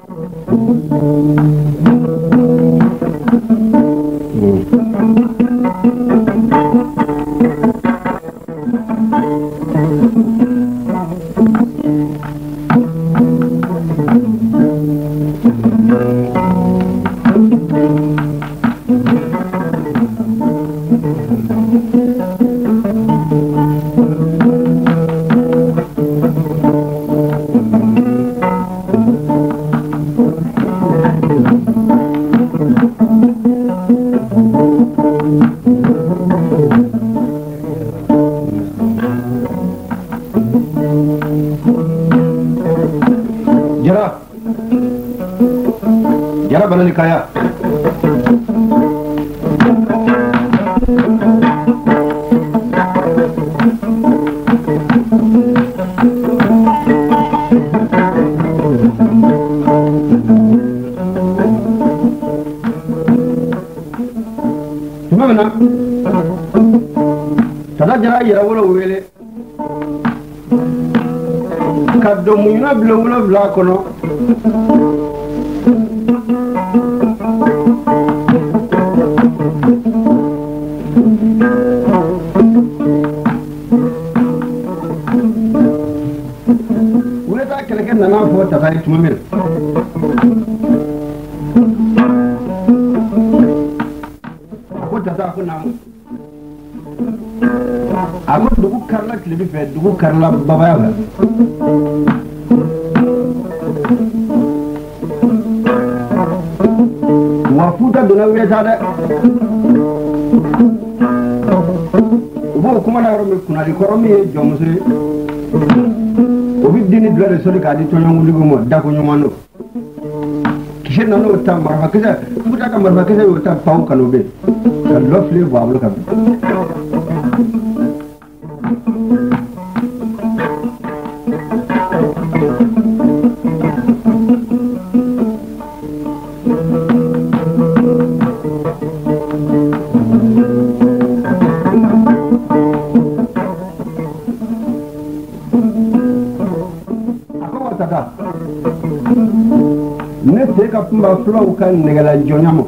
Música uhum. lakkono weta kele ke nana fo tagari tuma min ko tata ko naamu a ko dugu karila tilebi fɛ dugu karila babaya u b'o kuma na yɔrɔ min kunnadi kɔrɔ min ye jɔnmuso ye o bi di ni dulɔ de soli k'a di tɔɲɔgɔntigiw ma dakoɲuman don kisɛ nana o ta marifakisɛ futa ka marifakisɛ y'o ta pawu kanu bɛ yen ka dulɔ fili bɔ a bolo ka bin. ka kuma fulaw ka nɛgɛla jɔnya ma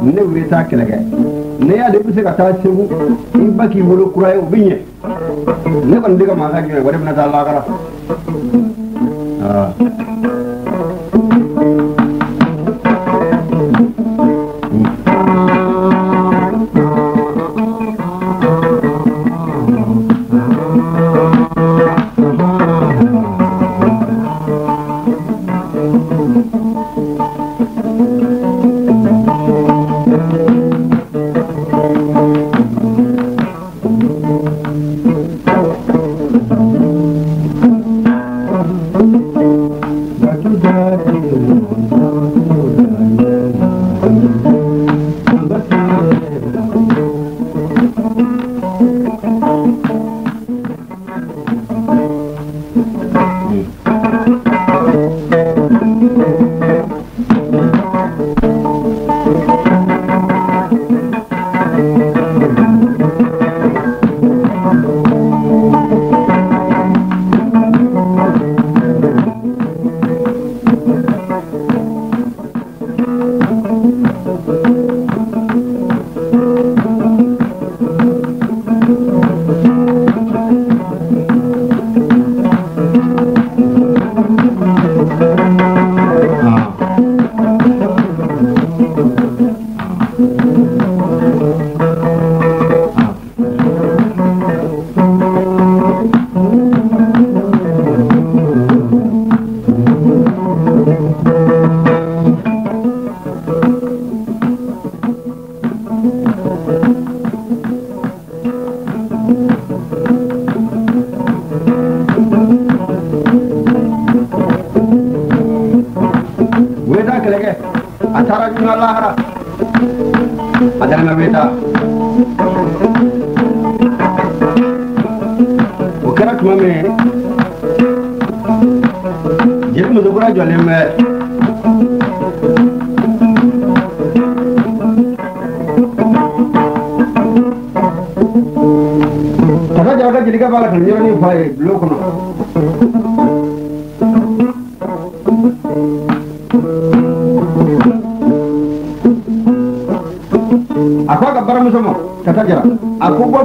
ne wuli t'a kɛlɛ kɛ ne y'ale bɛ se ka taa segu i ba k'i bolo kura ye o bɛ ɲɛ ne kɔni bɛ ka mankan jɔ ye wɛrɛ bɛna taa lakara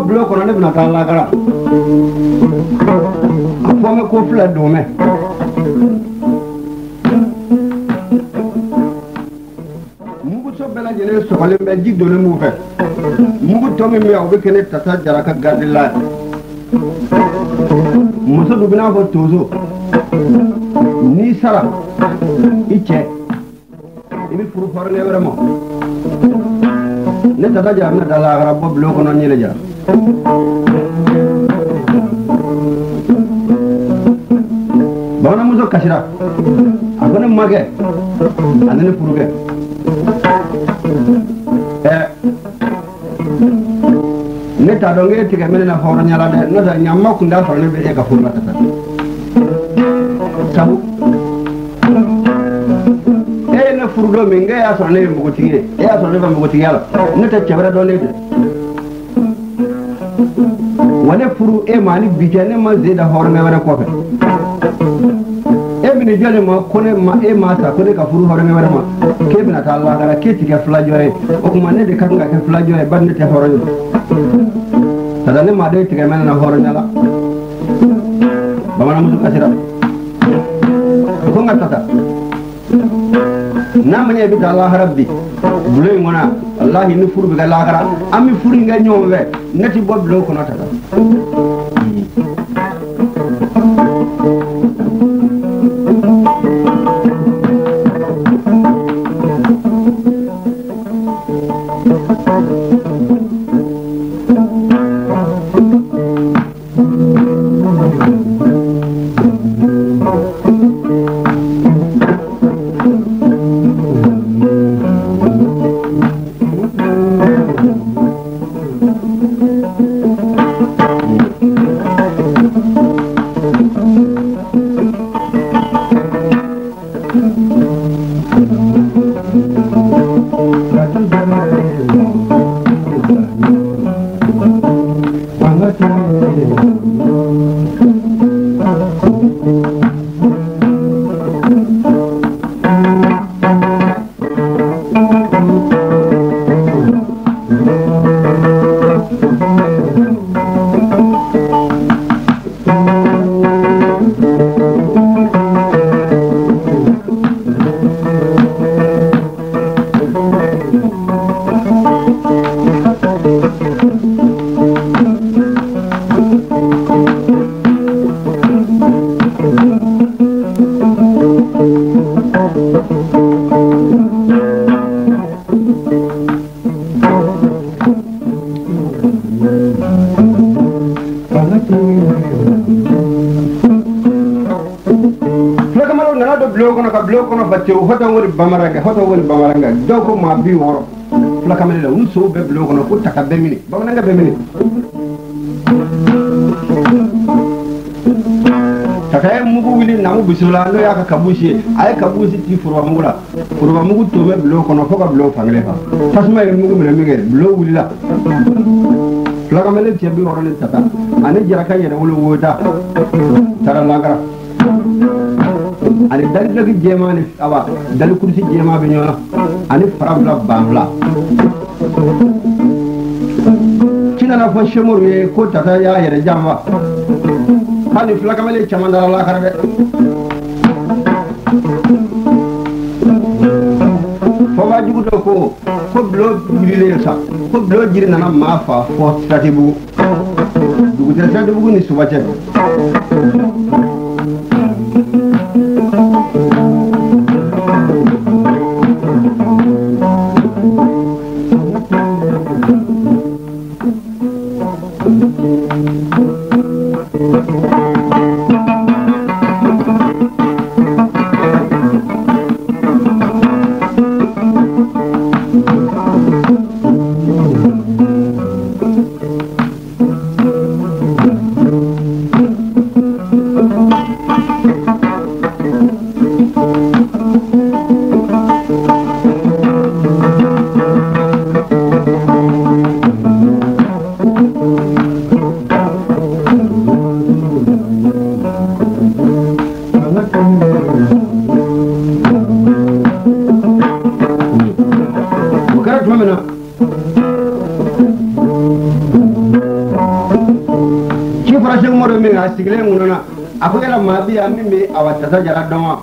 bulon kɔnɔ ne bɛna taa lakara a ko n bɛ ko fila don mɛ muguso bɛɛ lajɛlen sɔgɔlen bɛ ji donnen b'u fɛ mugu tɔ min bɛ o bɛ kɛ tata jara ka garidila ye muso dun bɛ n'a fɔ tonso n'i sara i cɛ i bɛ furu hɔrɔnya wɛrɛ ma ne tata jara bɛna taa lakara bɔ bulon kɔnɔ n yɛlɛ jara bamananmuso kasira a ko ne makɛ ani ne furukɛ ɛ ne t'a dɔn k'e tigɛ mene na hɔrɔnya la dɛ n'o tɛ ɲama kun t'a ne bɛ e ka furu sabu e ne furu don min k'e y'a sɔrɔ ne ye npogotigi e y'a sɔrɔ ne bɛ npogotigiya la ne tɛ cɛ wɛrɛ wale furu e ma ni bi ne ma ze da hɔrɔnkɛ wɛrɛ kɔfɛ e bɛna jɔn ma ko ne ma e ma sa ko ne ka furu hɔrɔnkɛ wɛrɛ ma k'e bɛna taa lahara k'e ti kɛ filajɔ ye o tuma ne de ka kan ka kɛ filajɔ ye bari ne tɛ hɔrɔn ye tata ne ma de e tigɛ mɛn na hɔrɔnya la bamanan muso ka sira ko n ka tata n'a ma ɲɛ i bɛ taa lahara bi. bulo in kɔnɔ walahi ni furu bɛ kɛ lahara an bɛ furu in kɛ ɲɔgɔn fɛ ne tɛ bɔ bulon kɔnɔ tan bamaraga hoto woni bamaranga, dow ko ma bi woro fula kamane la so be blo kono ko taka be mini be mini taka e mugu wili namu bisula no yaka kabushi ay kabushi ti furwa mugula furwa mugu to be blo kono ko blo fangle fa tasma e ya mugu mele mege blo wili la fula kamane ti bi woro le tata ani jaraka yere wolo woda tara langara ani dalilagi awa dalikurusi jɛma bɛ ɲɔgɔn na ani fara fila ban fila ci nana fɔ semoru ye ko tata y'a yɛrɛ janfa k'a ni fulakamalen caman dara lakara dɛ fɔba jugu dɔ ko ko bulo wililen sa ko bulo jiri nana maa fa fɔ siratibugu dugutɛ siratibugu ni suba Thank tata jara dɔn wa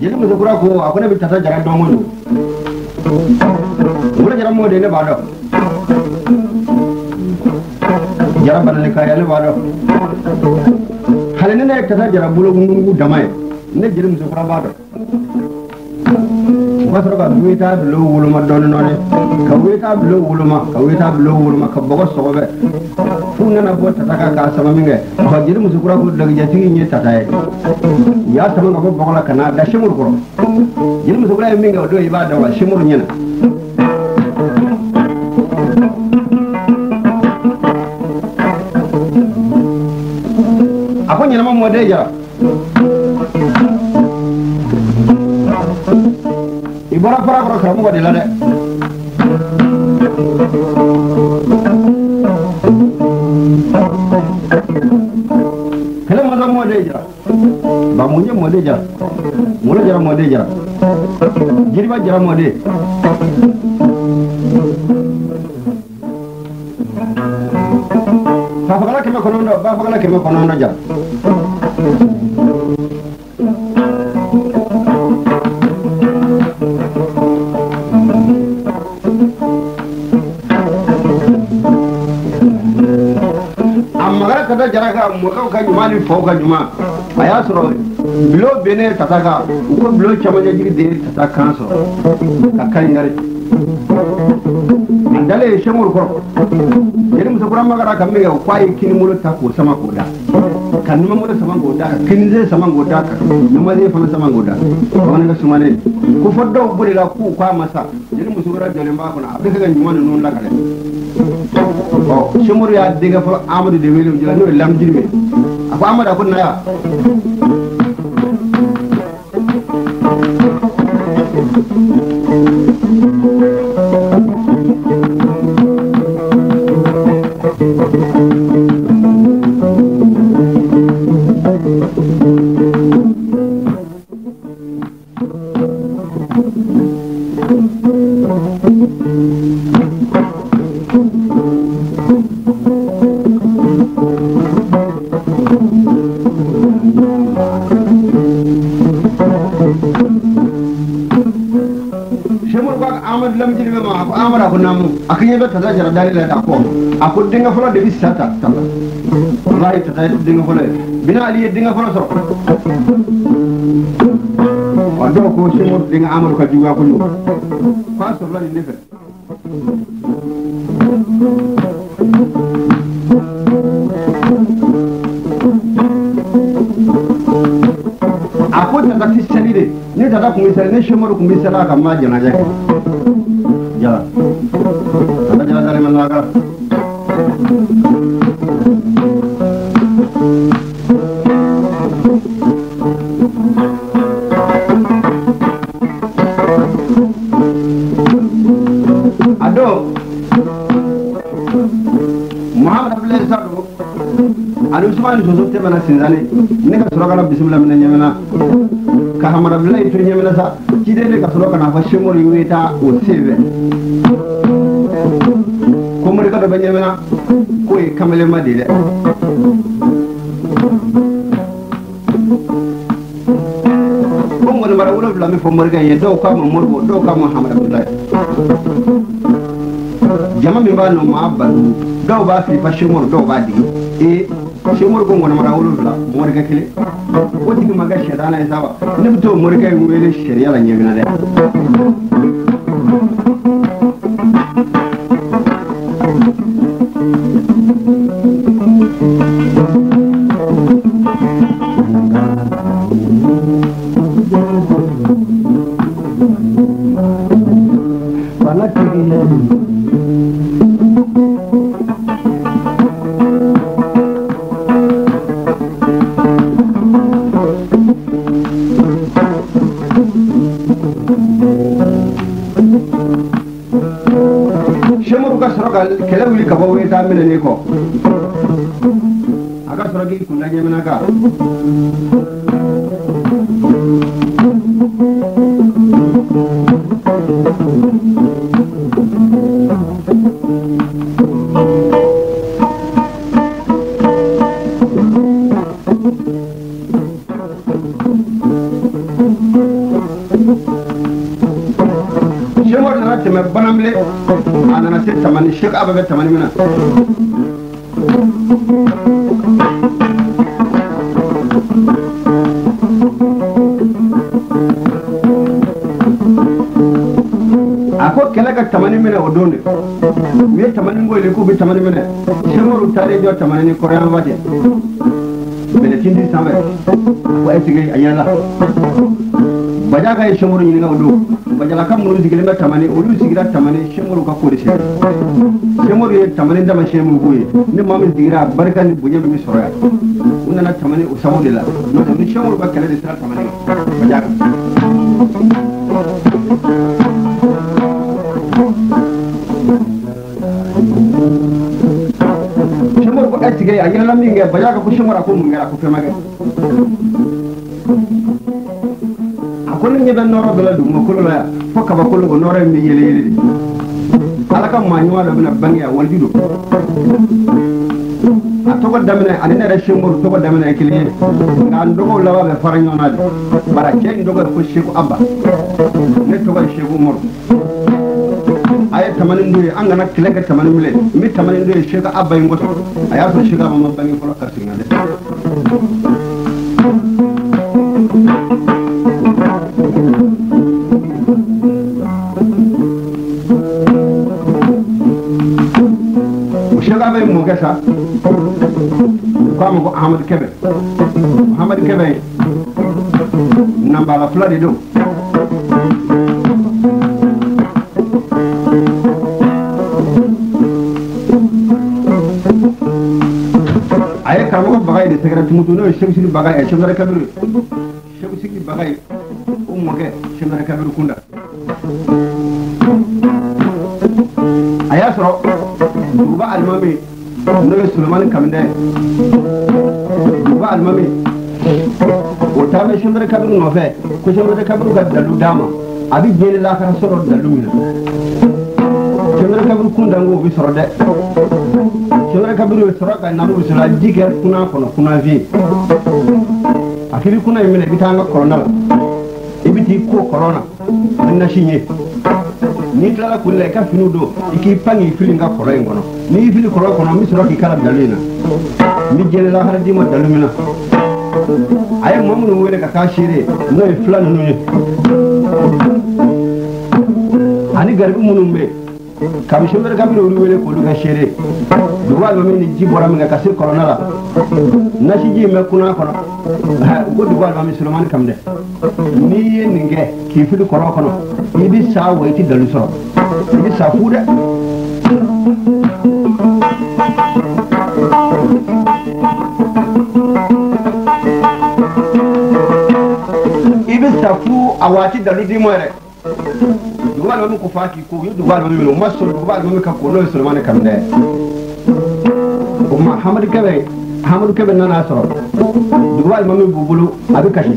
jeli muso kura ko a ko ne bɛ tata jara dɔn ko don wolo jara mɔden ne b'a dɔn jara banalikaya ne b'a dɔn hal ni ne ye tata jara bologundugu dama ye ne jeli muso kura b'a dɔn o ka sɔrɔ ka weta bilo woloma dɔɔni dɔɔni ka weta bilo woloma ka weta bilo woloma ka bɔgɔ sɔgɔbɛ fungana bo tataka ka sama minge ba jiri musu kura hu daga jati ni tataye ya sama ngabo bokola kana da shimur kuro jiri musu ya kura minge do iba da wa shimur nyana ako nyana mo mode jara ibara para kuro kamo de la mɔden jara molo jara mɔden jara jiriba jara mɔden fafagala kɛmɛ kɔnɔntɔ bafagala kɛmɛ kɔnɔntɔ jara a magara ka da jara ka mɔkaw ka ɲuman ni faw ka ɲuman a b lo bene tataka ko lo chamaja j i d i d a tataka so akan k ngare dale shemur ko j a d i m u s u h kuran m a k a r a k a m me ga kwai kini mulu ta ko sama ko da kan nima mulu t sama ko da kini zai sama ko da nima zai fama sama ko da wannan g sumane ku foddo buri la ku k u a h masa j a d i m u s u h kuran dole ba kuna p abin ga nyuma non la kare l i shemur ya diga fa a m a d i de w i l o j a l a no lam jirbe a k u amada kunna ya Thank you. ñiɗo tata jara dari la da aku a ko dinga folo de bi sata tata wallahi tata dinga folo bina ali ye dinga folo soro wa do ko si mo dinga amalu ka juga ko ñu fa so la ni fe a tata ti de ne tata kun bi sali ne shemaru kun bi ñemena sinzani ne ka s u r ɔ kana bisimila minɛ ɲɛmɛna ka hamarabila yi to ɲɛmɛna sa ciden de ka s u r ɔ kana f a semori weta o senfɛ ko morika dɔ bɛ ɲɛmɛna k'o ye kamalenma de dɛ ko mɔnibara wolonfila min fɔ morikɛ ye dɔw k'a ma moribo dɔw k'a ma hamarabila ye jama min b'a nɔ maa balu dɔw b'a filifa semori dɔw b'a digi ee se mori ko ŋɔnɔmara wolonfila morikɛ kelen o tigi ma kɛ sɛdana ye saba ne bɛ t'o morikɛ in wele sariya la ɲɛgɛnna dɛ Shemo kanatti mɛ bananbilen anana se tamani Sheik Ababɛ tamani min na tamani mene o don de u ye tamani ko k'u bɛ tamani mene sɛmɔru taalen jo tamani ni kɔrɔyanfa mene tindi sambe ko ɛsike a ɲɛna bajaka ye sɛmɔru ɲininka o don bajalaka minnu sigilen bɛ tamani olu sigira tamani sɛmɔru ka ko de sɛ sɛmɔru ye tamani tamasiyɛn min k'u ye ni maa min sigira barika ni bonya min soraya sɔrɔ na tamani o sababu de n'o ni sɛmɔru ka kɛlɛ de sera tamani ma bajaka agenda minge bajaka kushimura kumungera kupemage akolo nyebe noro bela dumo kolo la fo kaba kolo ko noro me yele yele ala ka ma nyuwa bena bangi ya waldi do a togo damina ani ne yɛrɛ semburu togo damina ye kelen ye nka n dogow laban bɛ fara ɲɔgɔn na de bara cɛ in dogo ye ko seku aba ne tɔgɔ ye seku muru 82 an kana kɛlɛ kɛ 80 milɛ n bɛ 82 seka a ba in kɔsɔn a y'a sɔrɔ seka ma ma bange fɔlɔ ka segin dɛ shaka bai mu gasa kwa mu Ahmad Kebe Ahmad Kebe nan bala fula de do কারণ ও বাগাই দে তাকে তুমি দুনো শেমসিনি বাগাই শেমদারে কাবির শেমসিনি বাগাই ও মগে শেমদারে কাবির কুন্ডা আয়া সরো দুবা আলমামি নবে সুলেমান কামিনে দুবা আলমামি ওটা মে শেমদারে কাবির নফে কো শেমদারে কাবির গা দালু দামা abi jeli lakara soro dalu mina শেমদারে কাবির কুন্ডা ngো বি সরো দে kabiri o sɔrɔ na o sɔrɔ jike ji kɛ kuna kɔnɔ kuna vi a kuna in minɛ i bi taa an ka kɔrɔnda la ko kɔrɔn na ni nasi ye n'i tilala koli la i ka finiw don i fili n ka kɔlɔn n'i fili kɔlɔn kɔnɔ mi bɛ kala dalu mi na la bɛ jɛnɛ lahara d'i ma dalu min na a ye mɔgɔ wele ka k'a n'o ye fila ninnu ani garibu minnu bɛ yen kabini sɛbɛrɛ kabini olu wele k'olu ka seere duguba dɔ min ni ji bɔra min kɛ ka se kɔlɔnna la nasi ji in bɛ kunan kɔnɔ ko duguba dɔ min solomani kam dɛ n'i ye nin kɛ k'i fili kɔlɔn kɔnɔ i bɛ sa wa i tɛ dalu sɔrɔ i bɛ sa fu dɛ i bɛ sa fu a waati dalu d'i ma yɛrɛ duguba dɔ min ko f'a k'i ko u ye duguba dɔ minɛ u ma sɔn duguba dɔ ka ko n'o ye solomani kam dɛ. umma hamadu kebe hamadu kebe nana sɔrɔ duguba ilima min b'u bolo a bɛ kasi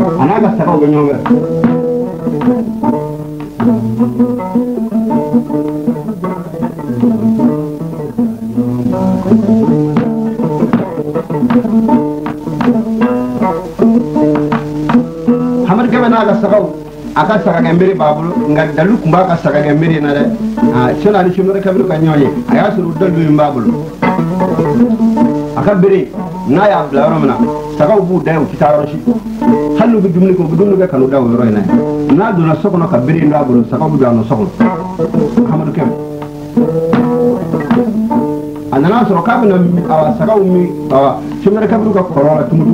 a n'a ka sagaw bɛ ɲɔgɔn fɛ hamadu kebe n'a ka sagaw a ka sagagɛnbere b'a bolo nka dalu tun b'a ka sagagɛnbere na dɛ sila ni cimere kabiru ka ɲɔgɔn ye a y'a sɔrɔ dɔ dun b'a bolo a ka bere n'a y'a bila yɔrɔ min na sagaw b'u da yen u tɛ taa yɔrɔ si hali n'u bɛ dumuni kɛ u bɛ dumuni kɛ kanu da o yɔrɔ in na yen n'a donna so kɔnɔ ka bere in don a bolo sagaw bɛ don a nɔ so kɔnɔ amadu kɛmɛ a nana sɔrɔ k'a bɛna awa sagaw min awa cimere kabiru ka kɔrɔ la tumutu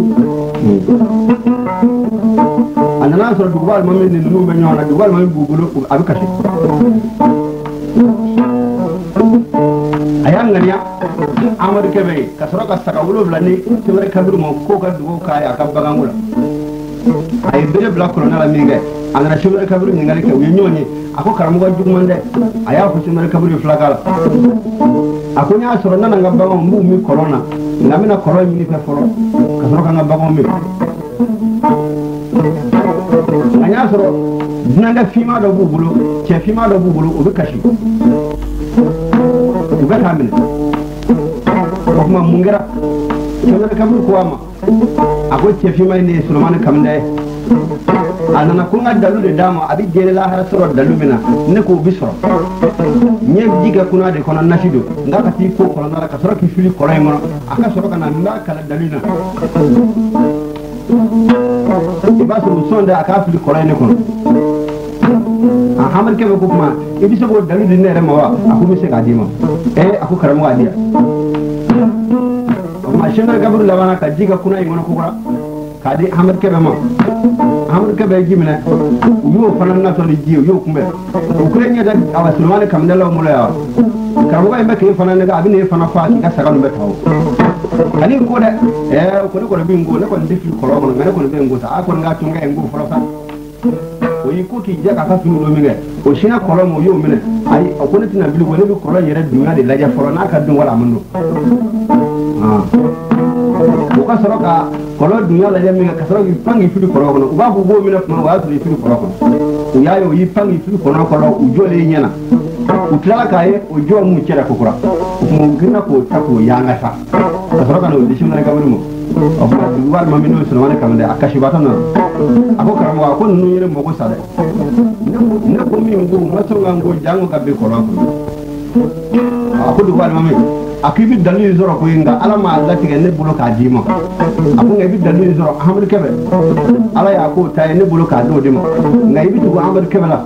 a nana sɔrɔ duguba alimami ni ninnu bɛ ɲɔgɔn na duguba alimami b'u bolo a bɛ kasi a y'a ŋaniya amadu kɛmɛ ye ka sɔrɔ ka saga wolonwula ni fɛn wɛrɛ kabiru ma k'o ka dugawu k'a ye a ka baganko la a ye bere bila kɔlɔnna la min kɛ a nana fɛn wɛrɛ kabiru ɲininkali kɛ u ye ɲɔgɔn ye a ko karamɔgɔ juguman dɛ a y'a fɔ fɛn wɛrɛ kabiru ye filakan la a ko n y'a sɔrɔ n nana n ka baganw n b'u min kɔlɔn na nka n bɛna kɔlɔn ɲini fɛ fɔlɔ ka sɔrɔ ka n ka baganw min y'a sɔrɔ dunanda fima dɔ b'u bolo cɛ fima dɔ b'u bolo u bɛ kasi u bɛ k'a minɛ o tuma mun kɛra cɛ kaburu ko a ma a ko cɛ fima ye ne ye solomani kamida ye a nana ko n ka dalu de d'a ma a bɛ jɛnɛ lahara sɔrɔ dalu min na ne k'o bi sɔrɔ ɲɛ ji kɛ kunna de kɔnɔ nasi don n ka ka t'i ko kɔlɔn na la ka sɔrɔ k'i fili kɔlɔn in kɔnɔ a ka sɔrɔ ka na n b'a kala dalu in na ibasa musonda akafili korayne kono a hamar kebe ko kuma ibi sabo dalu dinne re mawa aku mise ka dima eh aku karamu adia ma shindar gabru labana ka jiga kuna yi ngono kukura ka di hamar kebe ma hamar kebe ji mina yo fanan na so ni ji yo kumbe ukrainya da awasulmane kamdala mulaya karamu ba imbe ke fanan ga abine fanan fa ki ka sagalu betawo ani ngo dɛ ɛɛ ko ne kɔni bɛ ngo ne kɔni tɛ fili kɔlɔn kɔnɔ mɛ ne kɔni bɛ ngo sa a kɔni ka tun ka ngo fɔlɔ sa o y'i ko k'i jɛ k'a ka fini dɔ min kɛ o sinna kɔlɔn ma o y'o minɛ ayi a ko ne tɛna bilen ko ne bɛ kɔlɔn yɛrɛ dunya de lajɛ fɔlɔ n'a ka dun wala a man don u ah. ka sɔrɔ ka kɔlɔn dunya lajɛ min kɛ ka sɔrɔ k'i pan k'i fili kɔlɔn kɔnɔ u b'a fɔ k'o minɛ tuma o y'a sɔrɔ i fili kɔlɔn kɔnɔ u y'a ye o y'i pan k'i fili kɔlɔn kɔnɔ u jɔlen ɲɛna u tilala k'a ye o jɔ mun cɛla kokura o tuma u girinna k'o ta k'o yanga sa ka sɔrɔ ka n'o disi minɛ kabini mɔ o fana walima min n'o sunɔgɔ ne kan dɛ a kasibaatɔ nana a ko karamɔgɔ a ko ninnu ye ne mago sa dɛ ne ko min ko ma sɔn ka n ko jango ka bin kɔlɔn kɔnɔ a ko dugu walima min a ko i bɛ dalu in sɔrɔ koyi nka ala m'a latigɛ ne bolo k'a d'i ma a ko nka i bɛ dalu in sɔrɔ amadu kɛmɛ ala y'a k'o ta ye ne bolo k'a d'o de ma nka i bɛ tugu amadu kɛmɛ la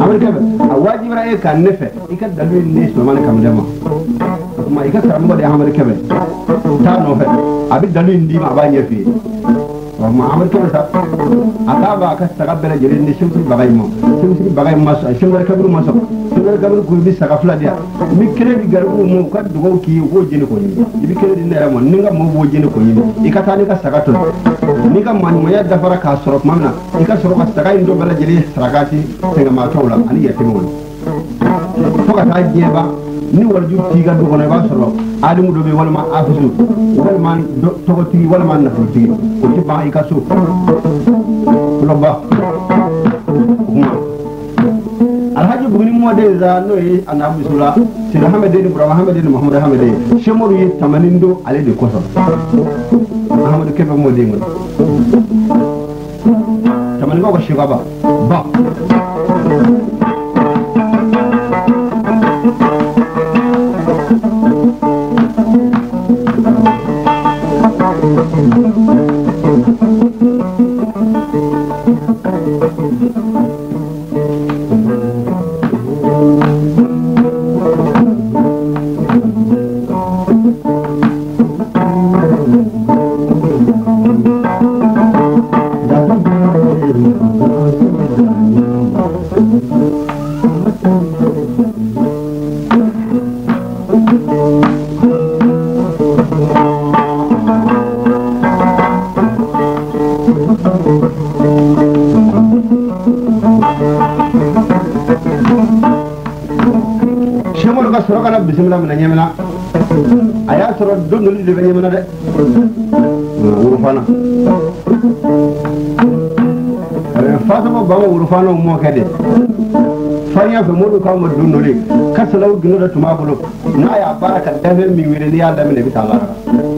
amadu kɛmɛ a wajibira e kan ne fɛ i ka dalu in ne sɔrɔ ma ne kamalen ma ma i ka karamɔgɔ de ye amadu kɛmɛ t'a nɔfɛ a bɛ dani in d'i ma a b'a ɲɛ f'i ye ɔ ma amadu kɛmɛ sa a k'a b'a ka saga bɛɛ lajɛlen ni sɛmusiri baga in ma sɛmusiri baga in ma sɔn sɛmusiri kabiru ma sɔn sɛmusiri kabiru ko i bɛ saga fila di yan n bɛ kelen di garibuw ma u ka dugawu k'i ye u k'o jeni k'o ɲini i bɛ kelen di ne yɛrɛ ma ni n ka maaw b'o jeni k'o ɲini i ka taa n'i ka saga to yen n'i ka maaɲumanya dafara k'a sɔrɔ tuma min na i ka sɔrɔ ka saga in dɔ bɛɛ lajɛlen sarakati sɛgɛnmaatɔw la ani yɛtɛmɛw la fo ka taa diɲɛ ban ni wala ju tiga do ko ne ba solo adamu do be wala ma afisu wala ma to ko t i g wala ma nafu t i ko ci ba ka su lo ba alhaji b u n i mo de za no yi annabi s u l a sir hamade ni b r a m a hamade n muhammad h m a d s h e m o r yi tamanindo ale de koso muhammad kebe mo de ngol tamanin ko ko s h u b a ba la mina ɲɛmina a y'a sɔrɔ don nunu de bɛ ɲɛmina dɛ worofana fatama bama worofanaw mɔkɛ de farinya fɛ mɔdu k'aw ma don noli kasalaw gindo dɔ tun b'a bolo n'a y'a baara ka dafe min wele n'i y'a daminɛ i bɛ taa lara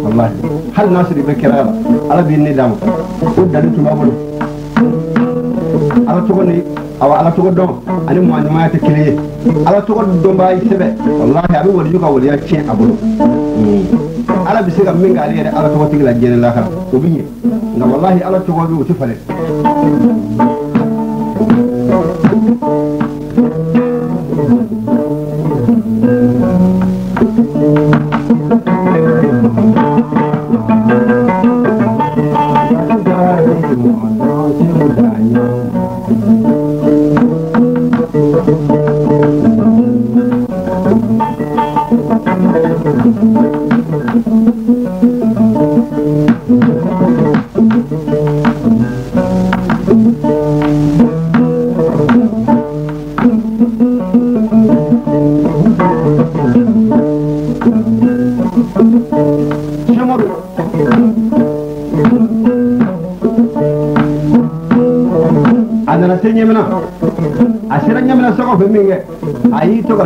walahi hali n'a sɔrɔ i bɛ kɛra la ala b'i ne d'a ma o dali tun b'a bolo ala tɔgɔ ni awa ala tɔgɔ dɔn ani maa ɲumanya tɛ kelen ye Hmm. ala tɔgɔ dɔnbaa i sɛbɛ walahi a bɛ waliyu ka waliya tiɲɛ a bolo ala bɛ se ka min kɛ yɛrɛ ala tɔgɔtigi la diɲɛ la kan o bɛ ɲɛ nka walahi ala tɔgɔ bɛ o tɛ falen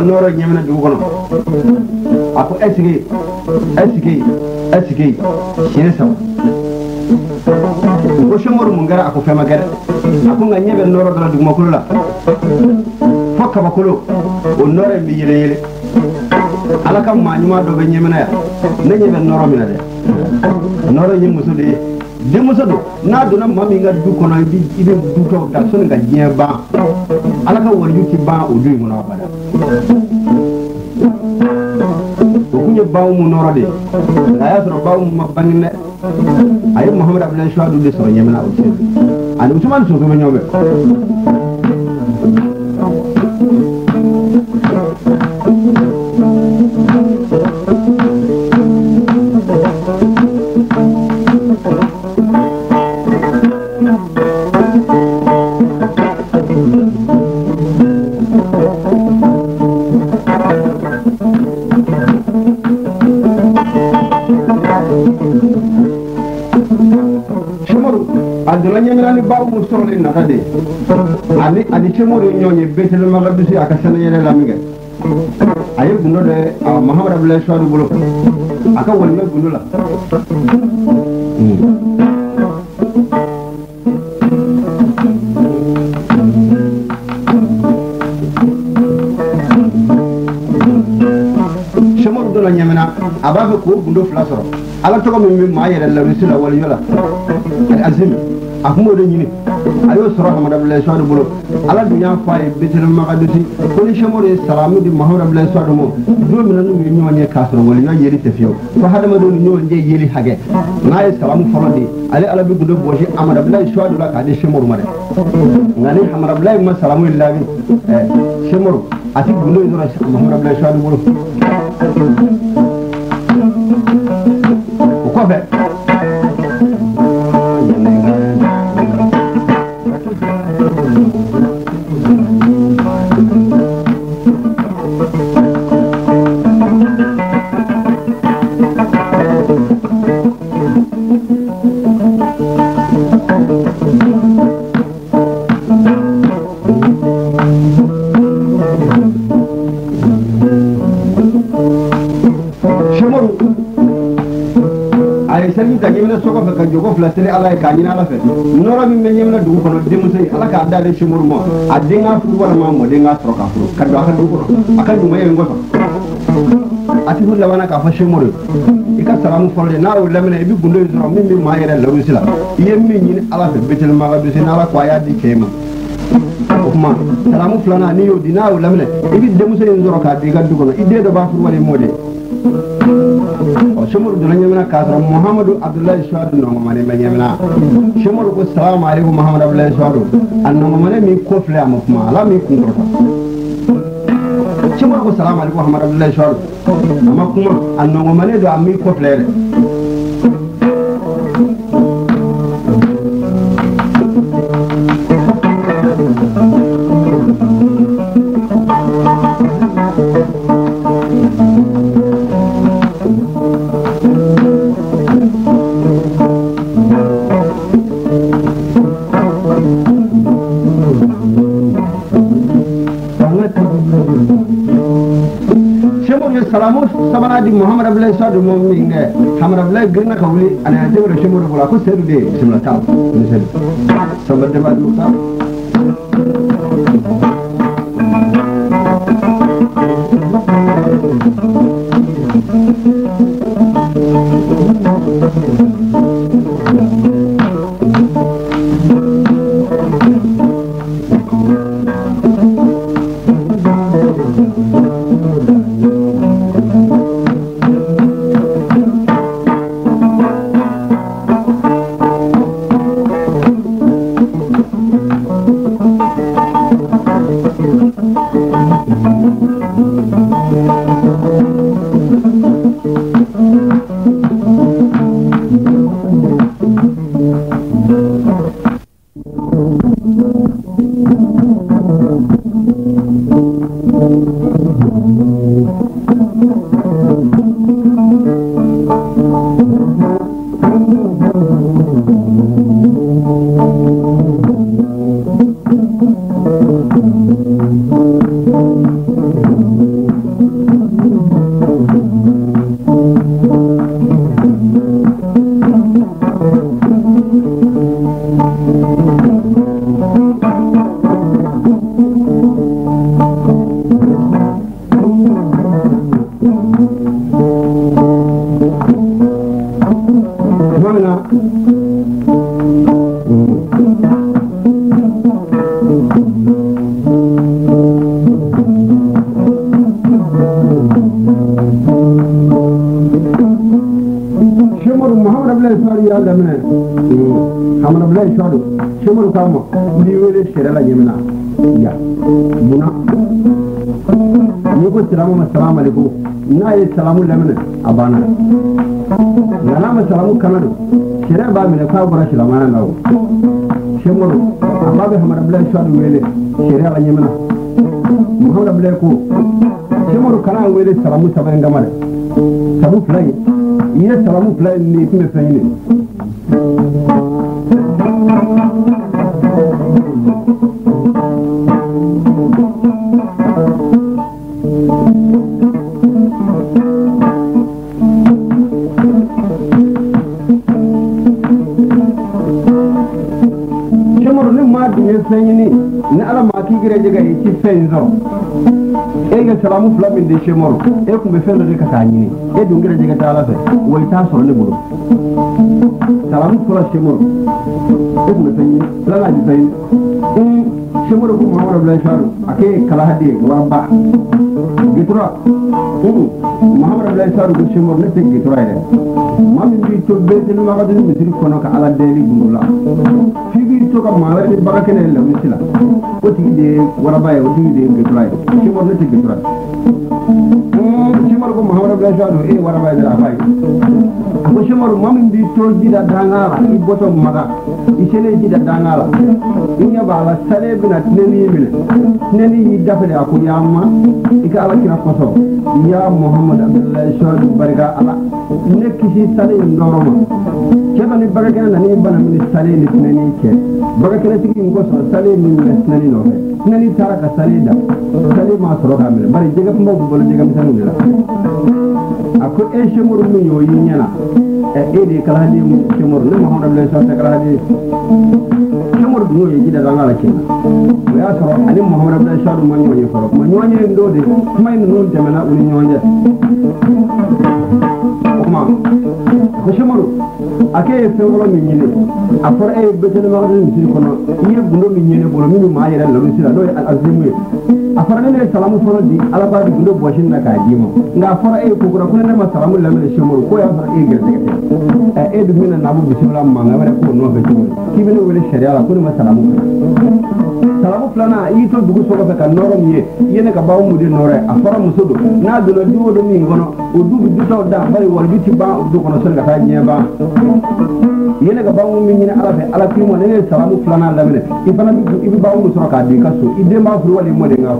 Nora ñëm juga duggu ko non ako eski, esigi esigi xine sama ko shamor mu ngara ako fema gare ako nga ñëbel loro dara duggu ma ko la fokka ba ko lo o noore mi yele yele ala kam ma ñuma do ya na ñëbel noro de noro ñëm musu de di musa do na do na mami nga du ko no bi ibe du to dal so ba ala ka war yu ci ba o mona mu o kun ye baw mu nɔrɔ de nka a y'a sɔrɔ baw mu ma bange dɛ a ye muhamadu abudulayi de sɔrɔ ɲɛmina o sen ani usumani soso bɛ ɲɔgɔn lu soxla naka de ani ani kemore ñoñe betel magabi si aka sene yele la minge aye gundo de a mahamad abdoulaye s o a r u bulo aka wolme gundo la semaru dɔ la ɲamina a b'a fɛ k'o gundo fila sɔrɔ ala tɔgɔ min bɛ maa yɛrɛ la rusi la waliyo la ani azimi a kun b'o de ɲini ayo y'o sɔrɔ hamadabilayi suwadu bolo ala dun y'a fɔ a ye betel magadisi ko ni sɛmori ye salamu di mahamadabilayi suwadu ma don min na n'u ye ɲɔgɔn ye k'a sɔrɔ waliɲɔgɔn yeli tɛ fiyewu ko hadamadenw ni ɲɔgɔn cɛ yeli hakɛ n'a ye salamu fɔlɔ di ale ala bɛ gundo bɔsi hamadabilayi suwadu la k'a di sɛmori ma dɛ nka ni hamadabilayi ma salamu ye laabi ɛɛ sɛmori a ti gundo in dɔrɔn hamadabilayi suwadu bolo o kɔfɛ seli ala ye k'a ni ala fɛ nɔrɔ min bɛ na dugu kɔnɔ denmuso ye ala k'a d'ale sumuru ma a den fu furu walima a mɔden k'a sɔrɔ k'a furu ka don a ka dugu kɔnɔ a ka ɲumanya in kɔfɛ a k'a fa sumuru i ka salamu fɔlɔ de n'a y'o lamɛnna i bɛ gundo min bɛ maa yɛrɛ lawusi la i ye min ɲini ala fɛ betelema ka bese n'ala ko a y'a di cɛ ma salamu filanan n'i y'o di n'a y'o lamɛnna i bɛ in k'a di ka du kɔnɔ i b'a furu wali shemur do nyamina kasra muhammadu abdullahi shawadu no ngomane me nyamina shemur ko salam alaikum muhammadu abdullahi shawadu an no ngomane mi ko fle am kuma ala mi kun ko shemur ko salam alaikum muhammadu abdullahi shawadu amma kuma an no ngomane do am mi ko fle sabadi muhamed able sadumo minge eh, hamrable girna kawli ana jabra shimur bula ku serude bismillah ta sabadaba ta Mm-hmm. መሰላሙ ለምን አባና ያና መሰላሙ ከመኑ ሽረ ባሚነ ኳ ጉራ ሽላማና ናው ሽሙሩ አባቢ ሐመረ ብለ ሻዱ ወይለ ሽረ አለኝምና ሙሐመድ ብለ ኩ ካና ወይለ ሰላሙ ሰበን ገማረ ሰቡ ፍላይ ይሄ ሰላሙ ፍላይ ኒ ፍመፈኝኒ fɛn ɲini ni ala maa k'i gɛrɛ jɛgɛ i ti fɛn e ka e salamu flamin de di sɛmɔrɔ e kun bɛ fɛn dɔ kɛ ka e dun gɛrɛ jɛgɛ t'a ala fɛ wa i t'a ne bolo salamu flamin sɛmɔrɔ e kun bɛ fɛn ɲini filanan ti fɛn ɲini sɛmɔrɔ ko mɔgɔ wɛrɛ bila isaru a k'e kalahadi ye wa ba gitura muhammadu bila isaru ko sɛmɔrɔ ne tɛ gitura yɛrɛ maa min b'i to bɛɛ tɛ ne ma ka misiri kɔnɔ ka ala deli gundo la to kam maala ti baga kene le ni sila o tigi de waraba ye o tigi de getura ye cimar ne ti getura cimar ko mahamadu bila sa do e waraba ye dara bayi a ko cimar ma min b'i to ji da danga la i bɔtɔ maga i selen ji da danga la i ɲɛ b'a la sale bɛna t i n e n i y'i minɛ tinɛni y'i dafale a ko y'a ma i ka ala kira kɔsɔn ya muhamadu abdullahi sɔɔni barika ala ne kisi sale in dɔrɔn ma cɛ dɔ ni bagakɛnɛ nan'i bana min sale ni t i n e n i cɛ baarakɛlatigi in kosɔn sale min minɛ sinɛni nɔfɛ sinɛni taara ka sale da sale ma sɔrɔ k'a minɛ bari jɛgɛ kunbaw bɛ balo jɛgɛmisɛnninw de la a ko e sɛmuru min y'o y'i ɲɛna ɛ e de ye kalahaden mun sɛmuru ne mahamadu abudulayi sɔn tɛ kalahaden sɛmuru dun y'o ye ji da an ka la tiɲɛ o y'a sɔrɔ ani mahamadu abudulayi sɔn ma ɲɔgɔn ye fɔlɔ kuma ɲɔgɔn ye in dɔ de kuma in ninnu tɛmɛna u ni ɲɔgɔn cɛ kuma hashemaru a k'e ye fɛn fɔlɔ min ɲini a fɔra e ye bɛtɛlɛmagadu misiri kɔnɔ i ye gundo min ɲini bolo min bɛ maa yɛrɛ lalisi la n'o ye alizimu ye a fɔra ne ne ye salamu fɔlɔ di ala b'a dugu ne bɔsi na k'a d'i ma nka a fɔra e ye kokura ko ne ne ma salamu lamɛn sɛmuru ko y'a sɔrɔ e ye gɛrɛsɛgɛ tɛ ɛ e dun bɛna naamu bisimila mankan wɛrɛ k'o nɔfɛ cogo di k'i bɛ ne wele sariya la ko ne ma salamu fɛ salamu filanan i y'i to dugu so kɔfɛ ka nɔrɔ min ye i ye ne ka baw muden nɔrɔ ye a fɔra muso don n'a donna du o du min kɔnɔ o du bɛ dutaw da bari waliju ti ban du kɔnɔ sɔni ka taa diɲɛ ban i ye ne ka bangu min ɲini ala fɛ ala k'i ma ne ye salamu filanan lamɛn i fana i bɛ bangu sɔrɔ k'a di i ka so i den b'a furu wali i mɔden ka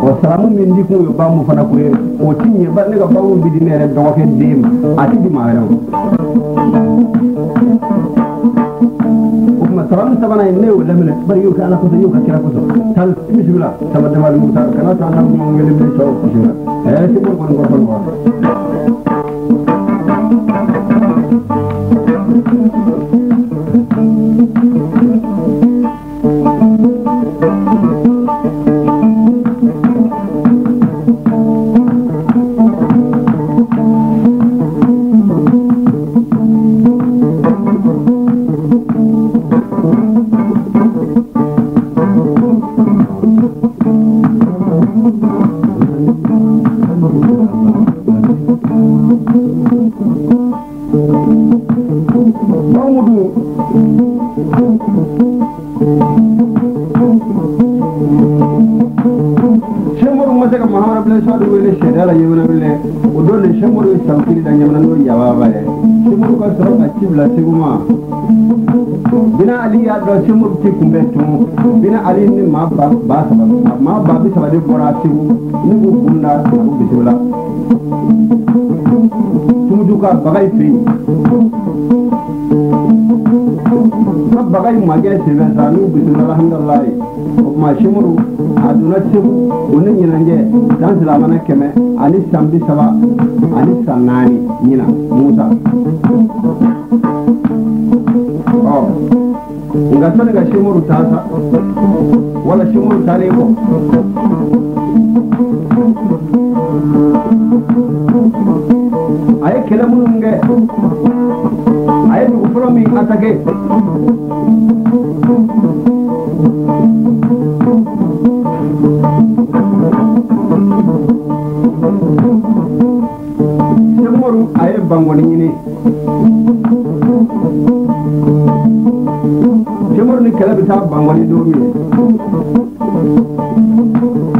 wasaramu min di kun ye bamu fana ko o ti ɲɛ ba ne ka bamu bi di ne yɛrɛ dɔgɔkɛ den ma a ti di maa wɛrɛ ma saramu sabanan ye ne y'o laminɛ bari y'o kɛ ala kosɔn y'o ka kira kosɔn tal bisimila sama dabali musa kana taa n'a kuma wele bilen cɛw bisimila ɛɛ se kɔni kɔrɔfɔ kamalen bɔra segu n'u k'u bu da sabu bisimila tumutu ka bagayi fɛ yen ka bagayi makɛ senfɛ sa n'u bisimila alhamdulilayi o ma shimuru a donna segu o ni ɲɛnajɛ san silamana kɛmɛ ani sambi sala ani sanani naani ɲina musa ngatone nga shimuru tasa wala shimuru tarebo aye kelamununge aye dugufuromin atake umaru a ye bangoni ɲini umaru ni kɛlɛ bɛ taa bangoni don min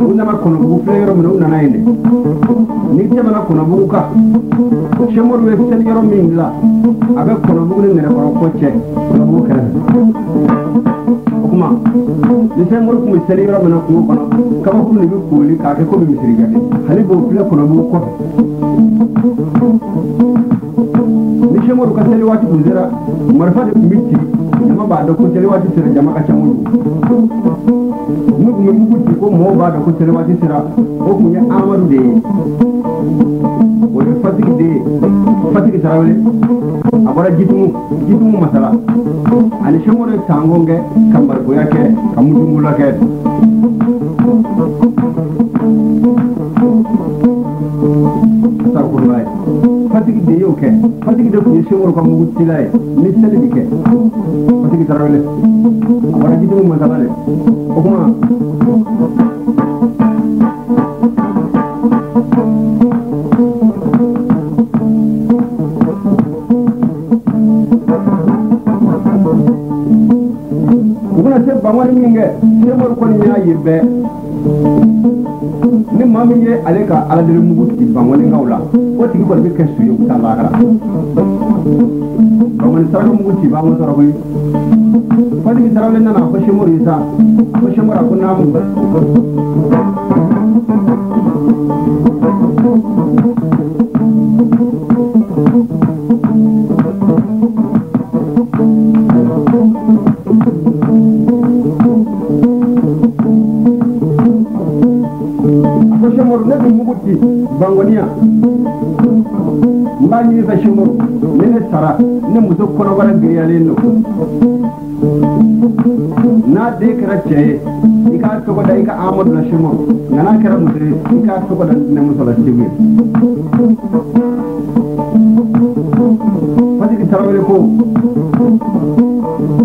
u nana kɔnɔbugu filɛ yɔrɔ min na u nana yen dɛ n'i tɛmɛna kɔnɔbugu kan umaru bɛ filɛli yɔrɔ min dilan a bɛ kɔnɔbugu ni nɛrɛkɔrɔ ko cɛ kɔnɔbugu kɛrɛfɛ kuma ni fɛnkolo tun bɛ seli yɔrɔ min na kungo kɔnɔ kabakuru de bɛ kooli k'a kɛ komi misiri gade hali b'o filɛ kɔnɔ b'o kɔfɛ neshe muri ukaseri wati kunzira mwari fane kumiti nemabada kuseri watisira jamaka chamuru mugume mukutiko mhobada kuseri watisira okunya amarude ore fatikide fatikisarawele abora jitumu jitumu masala ani shemore sangonge kambarbuyake kamutumulake hatigi deyo kɛ hatigi de tun ye senkɔrɔ ka mugutila ye ni seli bi kɛ matigi tarawele a bɔra jitigiw masaba dɛ o kuma u bɛna se banwari min kɛ senkɔrɔ kɔni y'a ye bɛɛ ni maa min ye ale ka aladeli mugu tigi banwalenkaw la o tigi kɔni bɛ kɛ su ye u ta lakara bamani saraka mugu ci b'an ma sɔrɔ koyi fatigi saraka nana ko sɛmori ye sa ko sɛmora ko naamu shemoro ne dumuguti bangoniya n b'a ɲini fɛ shemoro ni ne sara ne muso kɔnɔbara giriyalen do n'a den kɛra cɛ ye i k'a tɔgɔ da i ka amadu la shemoro nka n'a kɛra muso ye i k'a tɔgɔ da nɛmuso la segu ye pasiki tarawele ko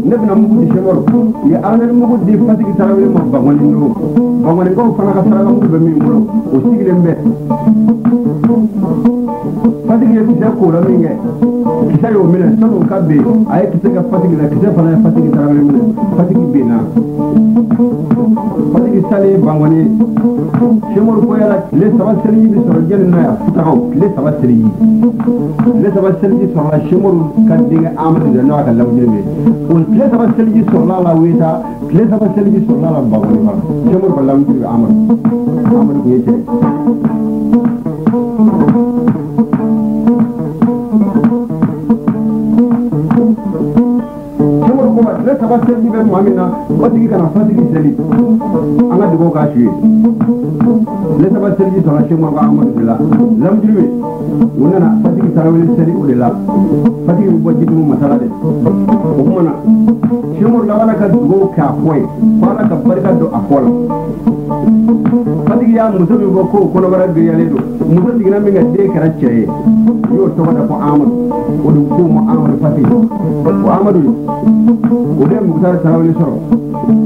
ne bɛna mugu di sɛkɔrɔ u ye aranɛri mugu di fatigi tarawele ma bangɔni do bangɔnikaw fana ka saraka mugu bɛ min bolo o sigilen bɛ fatigi ye kisɛ kora min kɛ kisɛ y'o minɛ san'o ka ben a ye kisɛ kɛ fatigi la kisɛ fana ye fatigi tarawele minɛ fatigi benna fatigi salen bangɔni ye semori koyala tile saba seliji bi sɔrɔ jɛni na yan futagaw tile saba seliji tile saba seliji sɔrɔla semori ka denkɛ amadu de n'a ka lawujeli bɛ o tile saba seliji sɔrɔla la weta tile saba seliji sɔrɔla la bangɔni fana semori ka lawujeli bɛ amadu amadu tun ye cɛ taga seliji bɛ tuma min na batigi kana fatigi seli an ka dugawu k'a su ye ne taga seliji sɔnna semu an ka amadu de la lamijuru ye u nana fatigi tarawele seli o de la fatigi bɛ bɔ jidumu masala de o kuma na semu laban ka dugawu k'a fɔ ye fo ala ka barika don a fɔ la fatigi y'a muso min fɔ k'o kɔnɔbara gɛlɛyalen don muso jiginna min ka den kɛra cɛ ye u y'o tɔgɔ da fɔ amadu o de ko ma amadu fatigi o amadu Ibrahim Mukhtar Tarawele sɔrɔ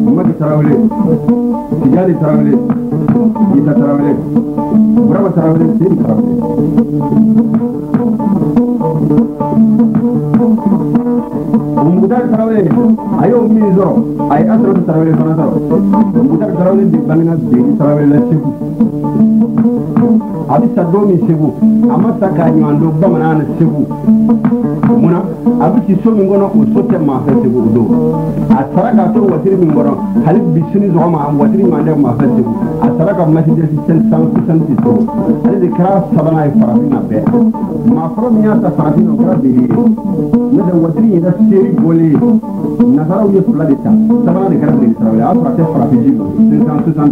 Mamadu Tarawele Tijani Tarawele Yita Tarawele Burama Tarawele Seyid Tarawele Mukhtar Tarawele a y'o min sɔrɔ a ye Asaratu Tarawele fana sɔrɔ Mukhtar Tarawele de bangena Beki Tarawele la Segu a bɛ sa don min Segu a ma sa k'a ɲuman don Bamanan na Segu munna a bɛ k'i so min kɔnɔ o so tɛ maa fɛn segu o don a taara k'a to wasiri min kɔnɔ hali bi sini sɔgɔma a wasiri ɲɔgɔn tɛ maa fɛn segu a taara ka masijɛsi seli san san ti so ale de kɛra sabanan ye farafinna bɛɛ maa fɔlɔ min y'a ta farafinna o kɛra bere ye n'o tɛ wasiri yɛrɛ seeri bɔlen nasaraw ye fila de ta sabanan de kɛra bere tarawele a y'a sɔrɔ a tɛ farafin ji san san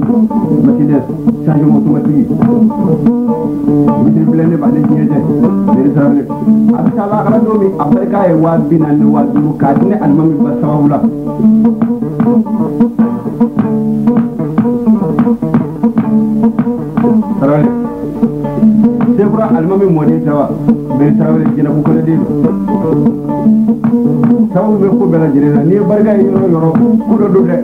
masijɛsi changement automatique bitiribulɛn de b'ale diɲɛ tɛ bere tarawele a bɛ taa lakana don min a fɔra k'a ye waa bi naani ni waa duuru k'a di ne alimami ba sababu la tarawele sekura alimami mɔden tɛ wa mɛ tarawele jɛnɛbu kɔnɔ den sababu bɛ ko bɛɛ lajɛlen na n'i ye barika ye yɔrɔ yɔrɔ ko dɔ don dɛ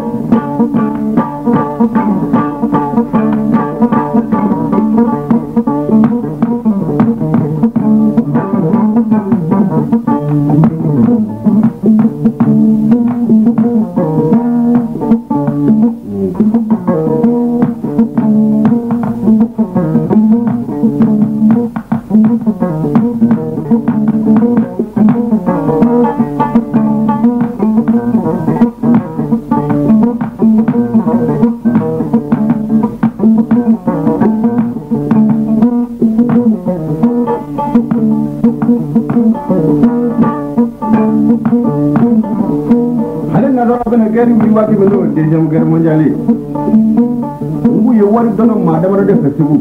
ngu ye wari dono ma dama do def tibu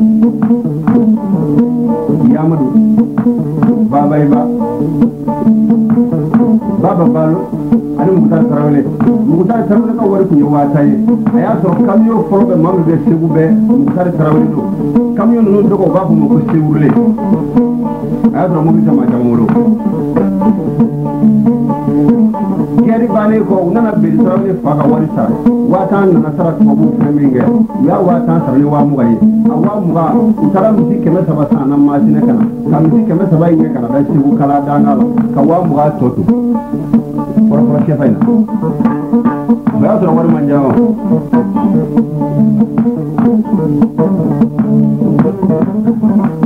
yamadu baba iba baba balo ani mugutar tarawele mugutar tarawele ka wari kun ye waata ye a y'a sɔrɔ kamiyon fɔlɔ bɛ maa min bɛ segu bɛɛ mugutar tarawele don kamiyon ninnu tɔgɔ u b'a fɔ ma ko segurile a y'a sɔrɔ mobili ta ma wolo gɛri bannen kɔ u nana beli dɔrɔn ne fa ka wari sara waa tan nana sara tubabuw fɛn min kɛ u y'a waa tan sara ni waa mugan ye a waa mugan u taara misi kɛmɛ saba san na maasinɛ ka na ka misi kɛmɛ saba in kɛ ka na da segu kala danga la ka waa mugan tɔ to kɔrɔfɔlɔ kɛfa in na o y'a sɔrɔ wari man jan wa Thank you.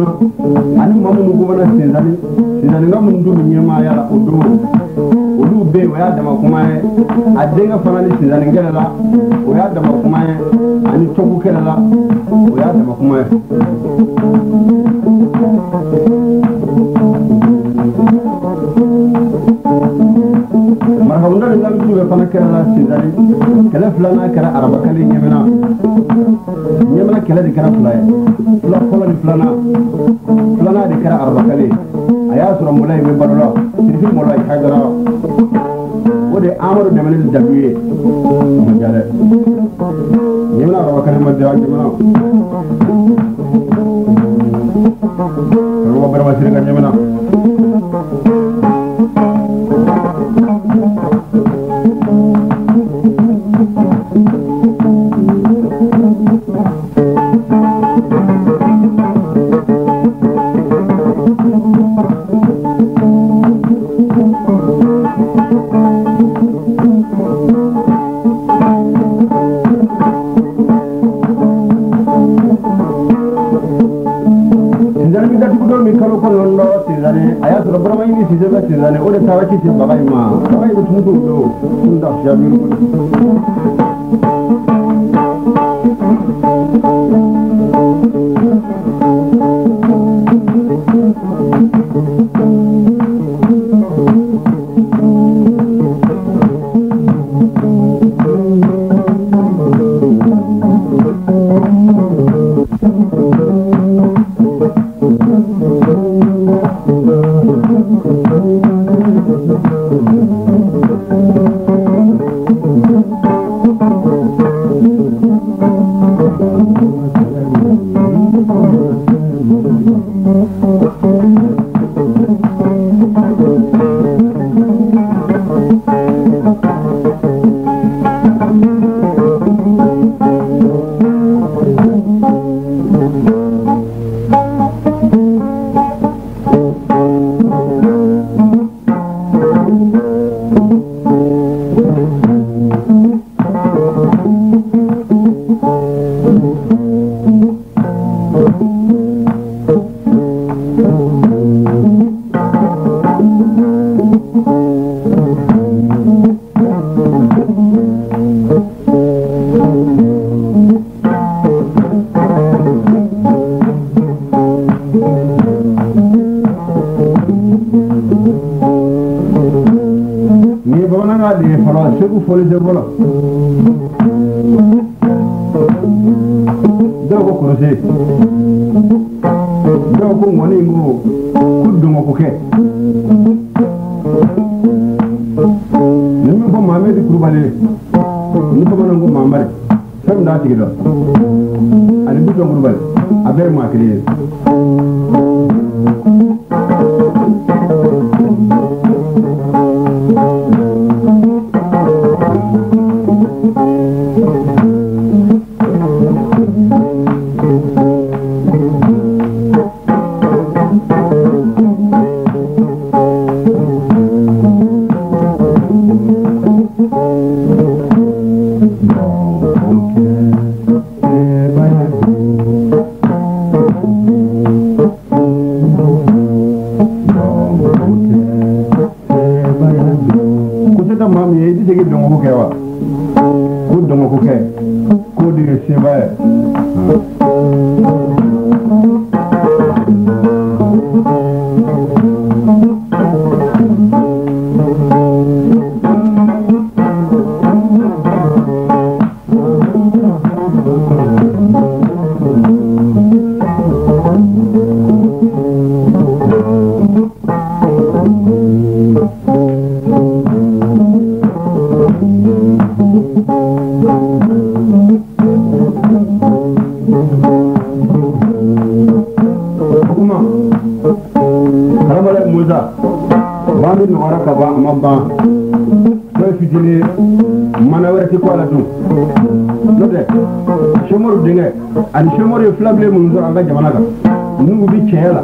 munnu gomana sinzani sinzani ka munnu dun bɛ ɲɛnɛmaya la o don olu bɛ yen o y'a dama kuma ye a denkɛ fana ni sinzani kɛlɛ la o y'a dama kuma ye ani cogo kɛlɛ la o y'a dama kuma ye. kunda ni ŋa min bɛ fana kɛra sindari kɛlɛ filanan kɛra arabakali ɲɛmɛna ɲɛmɛna kɛlɛ de kɛra fila ye fila fɔlɔ ni filanan filanan de kɛra arabakali a y'a sɔrɔ mɔla ye bɛ balo la sirifi mɔla ye hajara o de ye amadu dɛmɛli ni dabi ye ma ja dɛ ɲɛmɛna arabakali ma ja jamana karamɔgɔ bɛrɛma siri ɲɛmɛna 기세가 지나네 올해 사와치 지금 나가 임마 아, 이거 중도 올라 온다 시합이 ka jamana kan n'u bi tiɲɛ la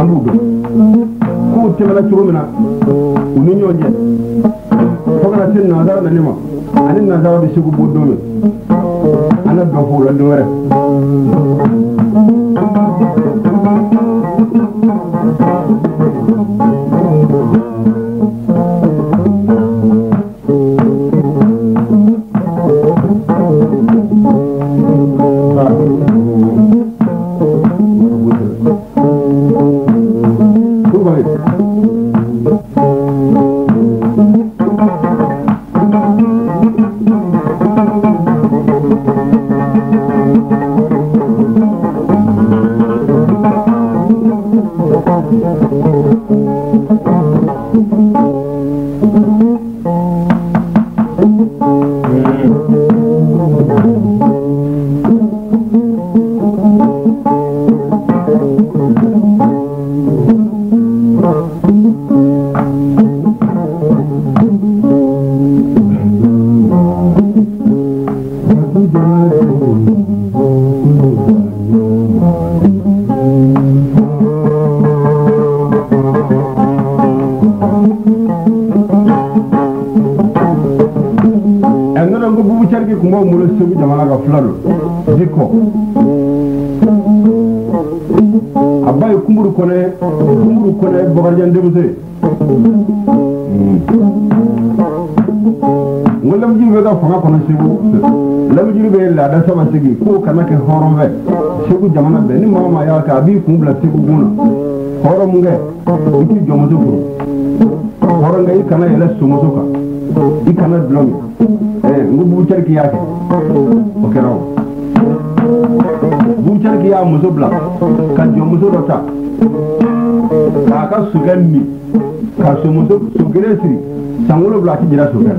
an b'u dɔn k'u tɛmɛna cogo min na u ni ɲɔgɔn cɛ fo kana se nanzara nani ma ani nanzara bɛ segu bɔ don min kɛ hɔrɔnfɛ segu jamana bɛɛ ni maa o maa y'a kɛ a b'i kun bila segu kun na hɔrɔnkɛ i t'i jɔmuso furu hɔrɔnkɛ i kana yɛlɛ somuso kan i kana dulɔ min ɛɛ n ko bugucɛri k'i y'a kɛ o kɛra o bugucɛri k'i y'a muso bila ka jɔmuso dɔ ta k'a ka sokɛ min ka somuso so kelen siri san wolonwula a ti jira sokɛ la.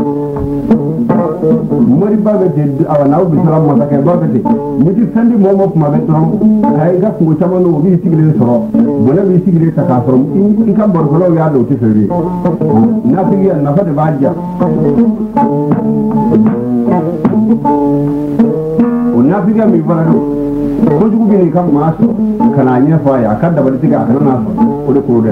mori baɓe de awanaw bisiram masakɛ dɔte te ni ti fɛndi mɔɔ mɔ kuma bɛ dɔrɔn a i ka kungo caman o b'i sigilen sɔrɔ bɔnɛ b'i sigilen ta k'a sɔrɔ i ka barokɛlaw y'a dɔn o tɛ fɛ ye nafigiya nafa de b'a ja o nafigiya min fana don kojugu bɛ n'i ka maa sɔrɔ ka n'a ɲɛ fɔ a ye a ka dabali tigɛ a kana n'a sɔrɔ o de ko dɛ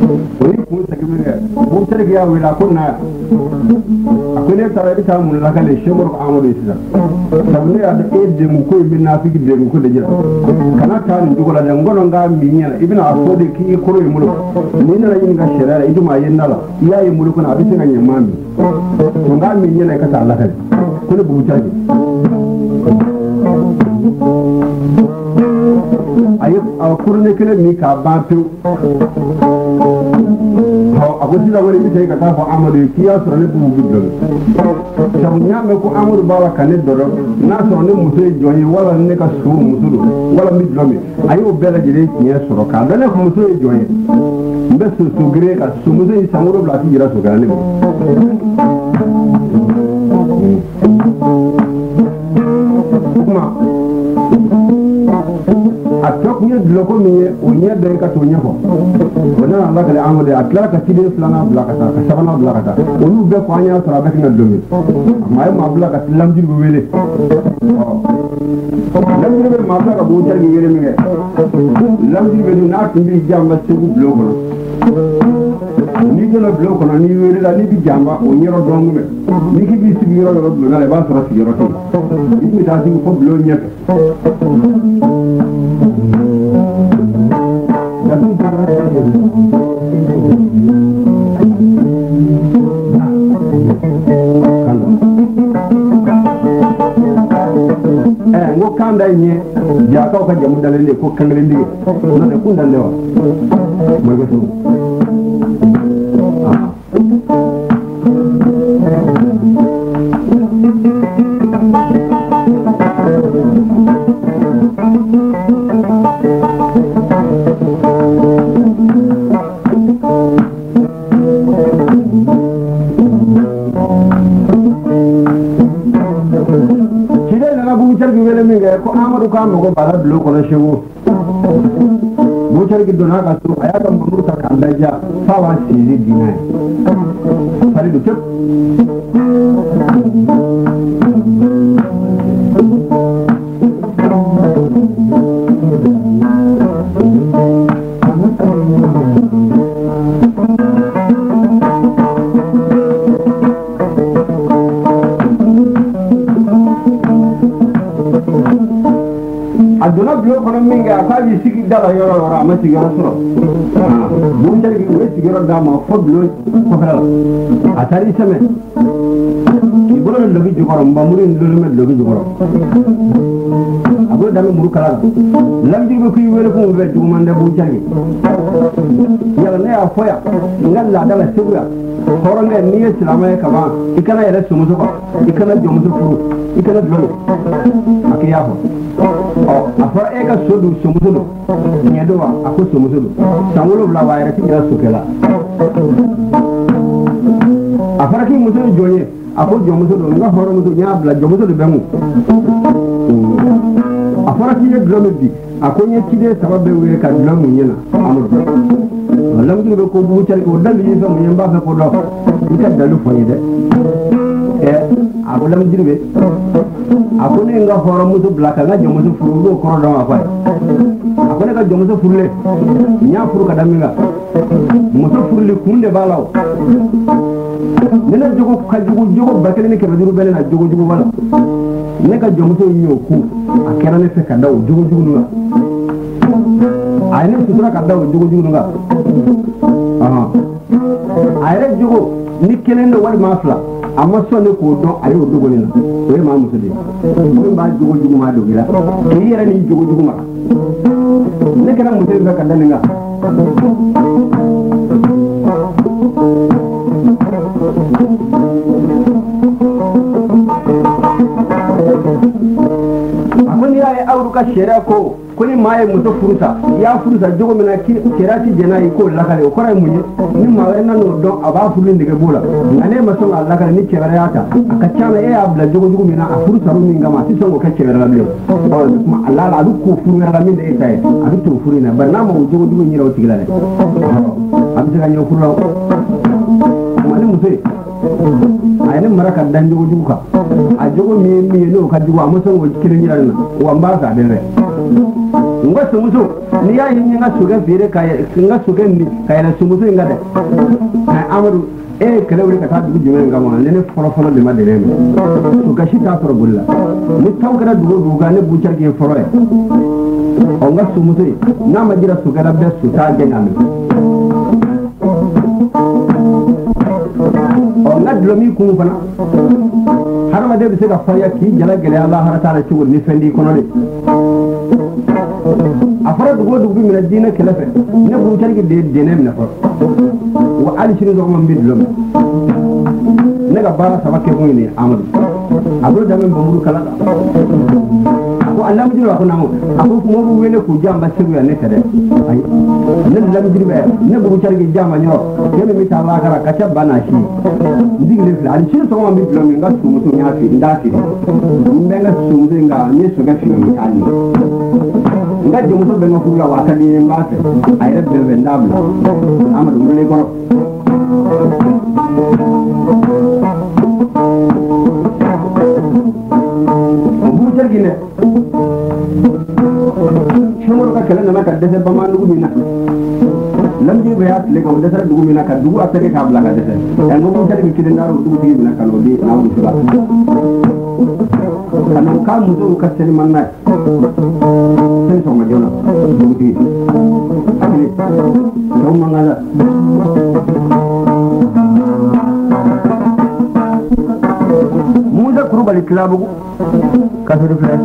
wani kun saki mene kun sarki ya wila kunna akwai ne tare da kamun lakale shemar amuru isa sabne ya da e de mu ko min na fi de mu ko de jira kana ta ni dugo la ngono ga min yana ibina afo de ki kuro mu ni na yin ga shirara idu ma yin nala iya yin mu kuna abin ga yin mami to ga min yana ka ta lakale kuna buta ne Thank you. a yi a kuru ne kelen min k'a ban pewu a ko sisan wani bɛ taa ka taa fɔ amadu ye k'i y'a sɔrɔ ne b'u bi dɔn sabu n y'a mɛn ko amadu b'a la ka ne dɔ dɔn n'a sɔrɔ ne muso ye jɔn ye wala ne ka so muso don wala n bɛ jɔn min a y'o bɛɛ lajɛlen tiɲɛ sɔrɔ k'a dɔn ne ka muso ye jɔn ye n bɛ so so gere ka so muso in san wolonwula a ti jira so kɛra ne ma. kuma atok nye kun ye dulɔko min ye o ɲɛ dɔ ka t'o nye ko nana ala kɛlɛ an de a ka ciden flana bila ka ka sabana bila ka taa olu bɛɛ fɔ an y'a sɔrɔ a bɛ ma don min a maa ye maa bila ka lamjiri bɛ wele ka b'o jari yere min kɛ lamjiri bɛ dun n'a tun b'i jan ka segu bulon kɔnɔ n'i donna bulon kɔnɔ n'i weelela n'i bi jamba o ɲɛrɔ dɔn me n'i k'i b'i sigi yɔrɔ yɔrɔ bulonna la i b'a sɔrɔ sigiyɔrɔ tɛ yen i tun bɛ taa sigi fo bulon ɲɛfɛ ko kan da yin ya kawo kan jamun dalilin ko kan dalilin dige na da kun dan da wa mai gasu 먹어 받아 불러 걸으시고 모차르기 도나 가서 아야가 먹고 다 간다자 사와 시리 디나 다리도 쭉 ಅದನ್ನ ಬ್ಲೂ ಕೊಡಮ್ಮಿಂಗೆ ಅಸಾಗಿ ಸಿಗಿದ್ದ ಅವರ ಅಮ್ಮ ಸಿಗರಸ್ರು ಮುಂಚೆಗೆ ಇವೆ ಸಿಗರದ ಮಫ ಬ್ಲೂ ಕೊಡಲ್ಲ ಅಸಾರಿ ಸಮಯ ಇಬ್ಬರು ಲಗಿ ಜುಗರ ಮಮ್ಮೂರಿ ಇಂದ್ರು ಮೇಲೆ ಲಗಿ ಜುಗರ ಅಬ್ರು ಡಮಿ ಮುರು ಕಲಾ ಲಗಿ ಜುಗರ ಕಿ ಇವೆ ಕೊ ಇವೆ ಜುಗು ಮಂದೆ ಬುಚಾಗಿ ಯಲನೆ ಅಫಯ ಇಂಗಲ್ ಲಾದಲ ಸಿಗುಯ ಹೊರಗೆ ನೀಯೇ ಸಿಲಾಮಯ ಕಬಾ ಇಕನ ಎರೆ ಸುಮುಸುಕ ಇಕನ ಜುಮುಸುಕು ಇಕನ ಬ್ಲೂ ಅಕಿಯಾಹೋ afɔra e ka so don somuso don tiɲɛ don wa a ko somuso don san wolonwula wa a yɛrɛ ti kɛra sokɛla a fɔra k'i muso ye jɔn ye a ko jɔnmuso don n ka hɔrɔnmuso n y'a bila jɔnmuso de bɛ n kun a fɔra k'i ye dulɔ min bi a ko n ye ciden saba bɛɛ wele ka dulɔ mun ɲɛ na amadu lamtigi bɛ ko bugu cari o dalu yi fɛn mun ye n b'a fɛ ko dɔn i ka dalu fɔ n ye dɛ fɛ a ko lamijiribe a ko ne ye n ka hɔrɔnmuso bila ka n ka jɔnmuso furu n b'o kɔrɔ dɔn ka fɔ a ye a ko ne ka jɔnmuso furulen n y'a furu ka da min kan muso furuli kun de b'a la o ne na jogo ka jugu jogo ba kelen ni kɛmɛ duuru bɛ ne na jogo jugu ba la ne ka jɔnmuso in y'o ku a kɛra ne fɛ ka da o jogo jugu ninnu kan a ye ne sutura ka da o jogo jugu ninnu kan a yɛrɛ jogo ni kelen don walima fila amma sɔn ne k'o dɔn a y'o dogo ne na o ye maa muso de ye mun b'a jogo jugu ma dogo i la k'i yɛrɛ ni jogo jugu ma ne kɛra muso in fɛ ka da nin kan ka sariya ko ko ni maa ye muso furusa i y'a furusa cogo min na sariya ti jɛn n'a ye k'o lakale o kɔrɔ ye mun ye ni maa wɛrɛ nan'o dɔn a b'a furu nege b'o la nka ne ma sɔn k'a lakale ni cɛ wɛrɛ y'a ta a ka ca la e y'a bila cogo cogo min na a furu saro min kama a ti sɔn k'o kɛ cɛ wɛrɛ la bilen ɔ kuma a la a bɛ k'o furu wɛrɛ la min tɛ e ta ye a bɛ t'o furu in na bari n'a ma o cogo cogo in o tigi la dɛ a bɛ se ka ɲɛ furu la o kuma ni muso ye ayani mara ka dan jogo jugu ka a jogo min min ye ne ka jugu a ma sɔn k'o kelen yira ne na wa n b'a fɛ a bɛ fɛ n ko sunkuso n'i y'a ye n ye n ka sokɛ feere ka yɛlɛ n ka sokɛ nin ka yɛlɛ sunkuso in ka dɛ ɛ amadu e ye kɛlɛ wuli ka taa dugu jumɛn kama ne ne fɔlɔ fɔlɔ de ma dɛmɛ mɛ sokɛ si t'a sɔrɔ boli la ni taw kɛra dugu dugu kan ne bucɛri kɛ fɔlɔ ye ɔ n ka sunkuso in n'a ma jira sokɛra bɛɛ so t'a gɛn ka mɛn ka dulɔmin kun fana hadamaden bɛ se ka farinya k'i jala gɛlɛya lahara t'a la cogo ni fɛn d'i kɔnɔ de a fɔra dugu o dugu bɛ minɛ diinɛ kɛlɛ fɛ ne burucariki de ye dɛnɛ minɛ fɔlɔ wa hali sini dɔgɔma n bɛ dulɔ min ne ka baara saba kɛ kun ye nin amadu a bolo da bɛ nbamuru kala kan ko alamjiri wa ko n a m u ako ko mo wele ko jamba segu ya nete de ay nan lamjiri be ne bu charge jamba nyo kene mi ta la kara kacha bana shi ndigle f l a l shi so ma mi dlo mi nga su mutu nya fi nda fi mbe nga su m u nga ni so ga fi mi a n i nga je mutu be nga kula wa ka ni mba fe ay re be be ndabla m a d u mbe ko Thank you. nana ka dɛsɛ bamadugu min na lamdi bɛ y'a tile kan o dɛsɛra dugu min na ka dugu a sɛgɛ k'a bila ka dɛsɛ ɛn ko musa de bɛ kelen taara o dugutigi minɛ ka n'o di n'a muso la ka n'o k'a musow ka seliman n'a ye seli sɔgɔma joona dugutigi hakili cɛw man kan dɛ musa kurubali tilabugu kasɔrɔ filɛ